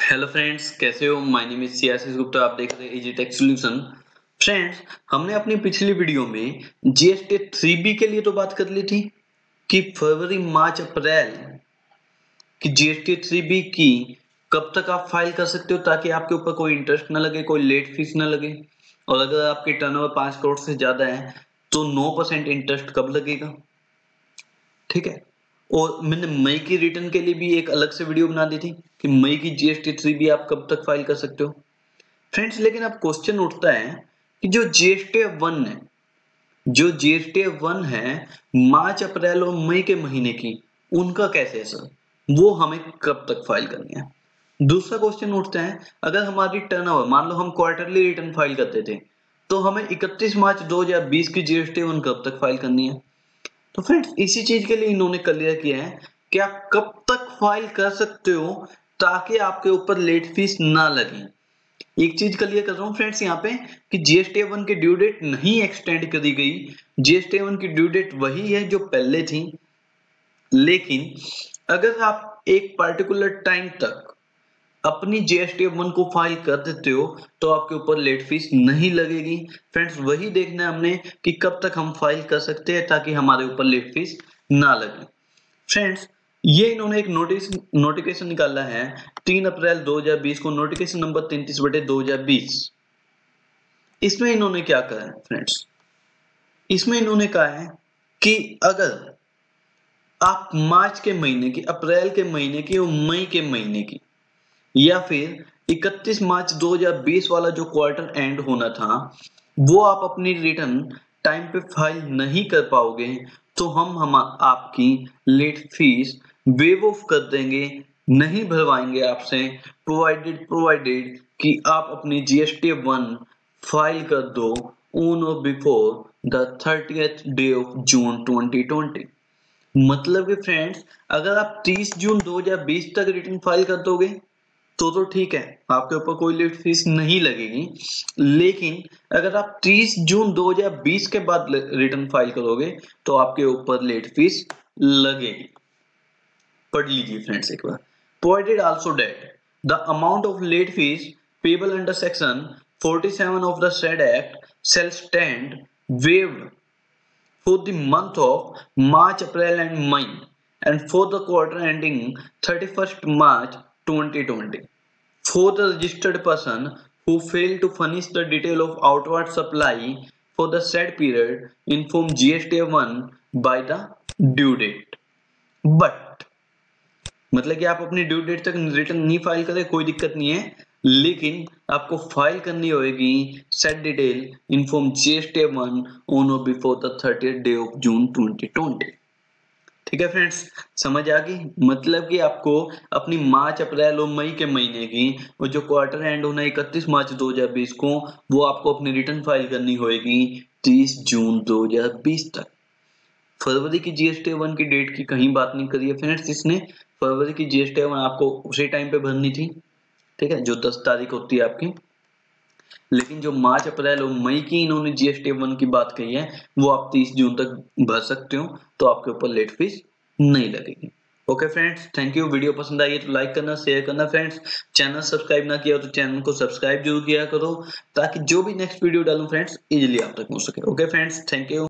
Hello friends कैसे हो? My name is सियासिस गुप्ता आप देख रहे हैं इजी टेक सॉल्यूशन फ्रेंड्स हमने अपनी पिछली वीडियो में जीएसटी थ्री बी के लिए तो बात कर ली थी कि फरवरी, मार्च, अप्रैल, की जीएसटी थ्री बी की कब तक आप फ़ाइल कर सकते हो ताकि आपके ऊपर कोई इंटरेस्ट ना लगे, कोई लेट फ़ीस ना लगे। और अगर आपकी टर्नओवर पाँच करोड़ से ज़्यादा है तो नौ परसेंट इंटरेस्ट कब लगेगा? ठीक है? और मैंने मई की रिटर्न के लिए भी एक अलग से वीडियो बना दी थी कि मई की जीएसटी थ्री भी आप कब तक फ़ाइल कर सकते हो। फ्रेंड्स लेकिन अब क्वेश्चन उठता है कि जो जीएसटी वन है, जो जीएसटी वन है, मार्च, अप्रैल और मई के महीने की, उनका कैसे है सर वो हमें कब तक फ़ाइल करनी है? दूसरा क्वेश्चन उठता है, अगर हमारी टर्न ओवर मान लो हम क्वार्टरली रिटर्न फ़ाइल करते थे तो हमें 31 मार्च 2020 की जीएसटी वन कब तक फ़ाइल करनी है? तो फ्रेंड्स इसी चीज़ के लिए इन्होंने क्लियर किया है कि आप कब तक फ़ाइल कर सकते हो ताकि आपके ऊपर लेट फ़ीस ना लगे। एक चीज़ क्लियर कर रहा हूँ फ्रेंड्स यहाँ पे कि जीएसटी वन की ड्यू डेट नहीं एक्सटेंड करी गई। जीएसटी वन की ड्यू डेट वही है जो पहले थी। लेकिन अगर आप एक पर्टिकुलर टाइम तक अपनी जीएसटी वन को फ़ाइल कर देते हो तो आपके ऊपर लेट फ़ीस नहीं लगेगी। फ्रेंड्स वही देखना है हमने कि कब तक हम फ़ाइल कर सकते हैं ताकि हमारे ऊपर लेट फ़ीस ना लगे। फ्रेंड्स ये इन्होंने एक नोटिस नोटिफिकेशन निकाला है, तीन अप्रैल 2020 को। नोटिफिकेशन नंबर तैतीस बटे दो हज़ार बीस। इसमें इन्होंने क्या कहा है फ्रेंड्स इसमें इन्होंने कहा है कि अगर आप मार्च के महीने की, अप्रैल के महीने की और मई के महीने की या फिर 31 मार्च 2020 वाला जो क्वार्टर एंड होना था, वो आप अपनी रिटर्न टाइम पे फ़ाइल नहीं कर पाओगे तो हम हम आपकी लेट फ़ीस वेव ऑफ़ कर देंगे, नहीं भरवाएँगे आपसे प्रोवाइडेड प्रोवाइडेड कि आप अपनी जीएसटी वन फ़ाइल कर दो on or before the thirtieth day of June 2020 मतलब कि फ्रेंड्स अगर आप 30 जून 2020 तक रिटर्न फ़ाइल कर दोगे तो तो ठीक है आपके ऊपर कोई लेट फ़ीस नहीं लगेगी लेकिन अगर आप 30 जून 2020 के बाद रिटर्न फ़ाइल करोगे तो आपके ऊपर लेट फ़ीस लगेगी। पढ़ लीजिए फ्रेंड्स एक बार। Provided also that the amount of late fees payable under section 47 of the said act shall stand waived for the month of March, April and May and for the quarter ending 31st March 2020 for the registered person who failed to furnish the detail of outward supply for the said period inform GST1 by the due date. But मतलब कि आप अपनी due date तक return नहीं file करें कोई दिक्कत नहीं है लेकिन आपको फ़ाइल करनी होगी set detail inform GST one on before the thirty day of June 2020 ठीक है फ्रेंड्स समझ आ गई? मतलब कि आपको अपनी मार्च, अप्रैल और मई के महीने की वो जो क्वार्टर एंड होना इकतीस मार्च 2020 को, वो आपको अपनी रिटर्न फ़ाइल करनी होगी 30 जून 2020 तक। फरवरी की जीएसटी वन की डेट की कहीं बात नहीं करी है फ्रेंड्स इसने। फरवरी की जीएसटी वन आपको उसी टाइम पे भरनी थी। ठीक है? जो दस तारीख होती है आपकी। लेकिन जो मार्च, अप्रैल और मई की इन्होंने जीएसटी वन की बात कही है, वो आप 30 जून तक भर सकते हो तो आपके ऊपर लेट फ़ीस नहीं लगेगी। Okay friends thank you video पसंद आई है तो लाइक करना शेयर करना फ्रेंड्स चैनल सब्सक्राइब ना किया तो चैनल को सब्सक्राइब ज़रूर किया करो, ताकि जो भी नेक्स्ट वीडियो डालू फ्रेंड्स इजिली आप तक पहुँच सके। Okay friends thank you